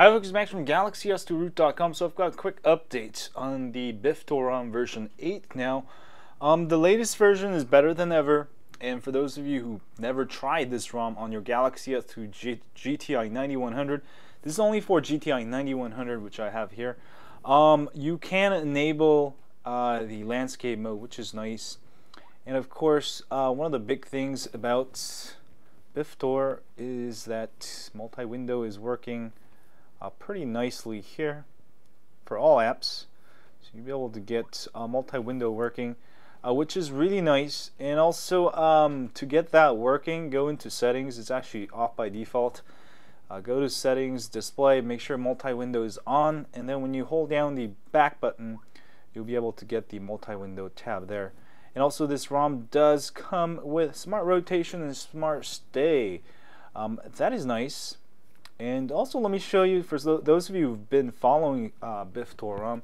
Hi folks, Max from GalaxyS2Root.com. So I've got a quick update on the BIFTOR version 8 now. Um, the latest version is better than ever, and for those of you who never tried this ROM on your Galaxy S2 G GTI 9100, this is only for GTI 9100, which I have here. Um, you can enable uh, the landscape mode, which is nice. And of course, uh, one of the big things about BIFTOR is that multi-window is working uh, pretty nicely here for all apps. So you'll be able to get uh, multi-window working, uh, which is really nice. And also um, to get that working, go into settings. It's actually off by default. Uh, go to settings, display, make sure multi-window is on, and then when you hold down the back button, you'll be able to get the multi-window tab there. And also this ROM does come with smart rotation and smart stay. Um, that is nice. And also let me show you, for those of you who've been following uh, BIFTOR ROM,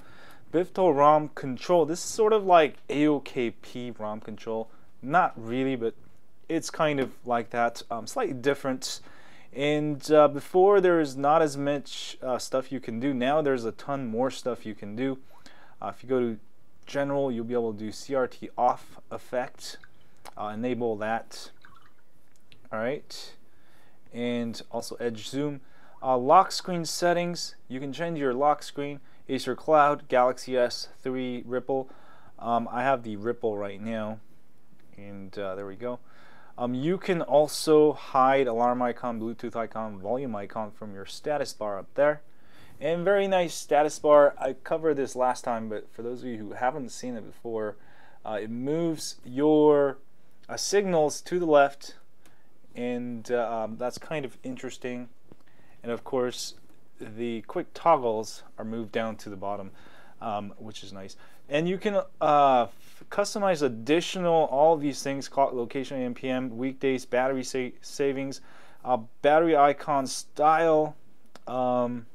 ROM control, this is sort of like AOKP ROM control. Not really, but it's kind of like that, um, slightly different. And uh, before there is not as much uh, stuff you can do. Now there's a ton more stuff you can do. Uh, if you go to general, you'll be able to do CRT off effect. Enable that. All right and also edge zoom. Uh, lock screen settings, you can change your lock screen. Acer Cloud, Galaxy S3 Ripple. Um, I have the Ripple right now, and uh, there we go. Um, you can also hide alarm icon, Bluetooth icon, volume icon from your status bar up there. And very nice status bar. I covered this last time, but for those of you who haven't seen it before, uh, it moves your uh, signals to the left and uh, um, that's kind of interesting. And of course, the quick toggles are moved down to the bottom, um, which is nice. And you can uh, customize additional all these things: clock, location, AMPM, weekdays, battery sa savings, uh, battery icon style. Um,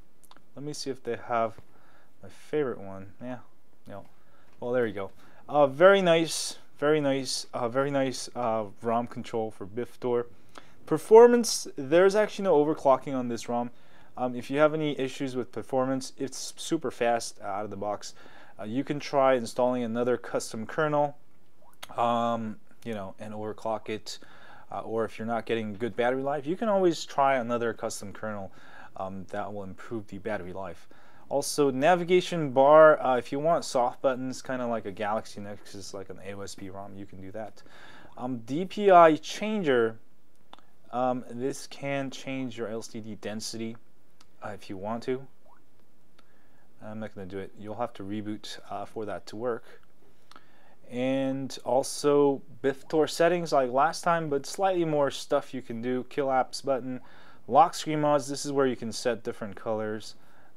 let me see if they have my favorite one. Yeah, no. Well, there you go. Uh, very nice, very nice, uh, very nice uh, ROM control for BIFTOR. Performance, there's actually no overclocking on this ROM. Um, if you have any issues with performance, it's super fast out of the box. Uh, you can try installing another custom kernel, um, you know, and overclock it. Uh, or if you're not getting good battery life, you can always try another custom kernel um, that will improve the battery life. Also, navigation bar, uh, if you want soft buttons, kind of like a Galaxy Nexus, like an AOSP ROM, you can do that. Um, DPI changer, um, this can change your LCD density uh, if you want to. I'm not going to do it. You'll have to reboot uh, for that to work. And also BIFTOR settings like last time, but slightly more stuff you can do. Kill apps button. Lock screen mods, this is where you can set different colors.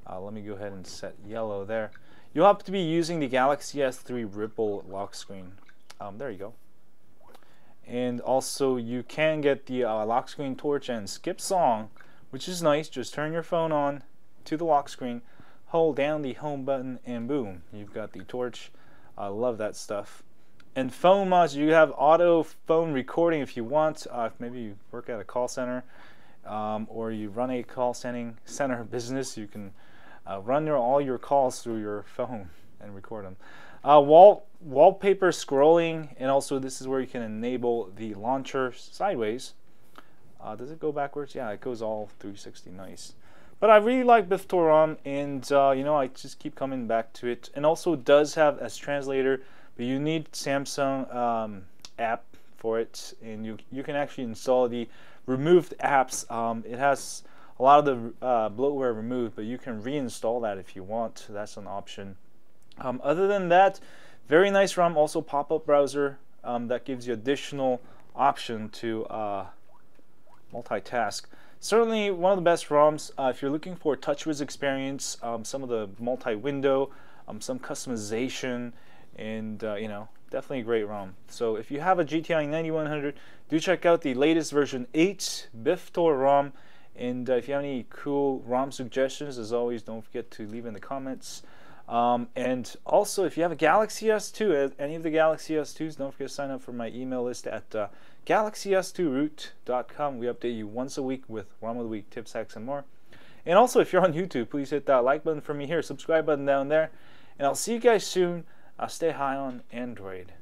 Uh, let me go ahead and set yellow there. You'll have to be using the Galaxy S3 Ripple lock screen. Um, there you go. And also you can get the uh, lock screen torch and skip song which is nice. Just turn your phone on to the lock screen hold down the home button and boom you've got the torch. I love that stuff. And phone mods you have auto phone recording if you want. Uh, maybe you work at a call center um, or you run a call center business you can uh, run your, all your calls through your phone and record them uh, wall wallpaper scrolling, and also this is where you can enable the launcher sideways. Uh, does it go backwards? Yeah, it goes all 360. Nice. But I really like BIFTOR ROM, and uh, you know I just keep coming back to it. And also does have S Translator, but you need Samsung um, app for it, and you you can actually install the removed apps. Um, it has a lot of the uh, bloatware removed, but you can reinstall that if you want. That's an option. Um, other than that, very nice ROM, also pop-up browser um, that gives you additional option to uh, multitask. Certainly one of the best ROMs uh, if you're looking for TouchWiz experience, um, some of the multi-window, um, some customization, and uh, you know, definitely a great ROM. So if you have a GTI 9100, do check out the latest version 8 BIFTOR ROM. And uh, if you have any cool ROM suggestions, as always, don't forget to leave in the comments. Um, and also, if you have a Galaxy S2, any of the Galaxy S2s, don't forget to sign up for my email list at uh, galaxys2root.com. We update you once a week with ROM of the Week tips, hacks, and more. And also, if you're on YouTube, please hit that like button for me here, subscribe button down there, and I'll see you guys soon. Uh, stay high on Android.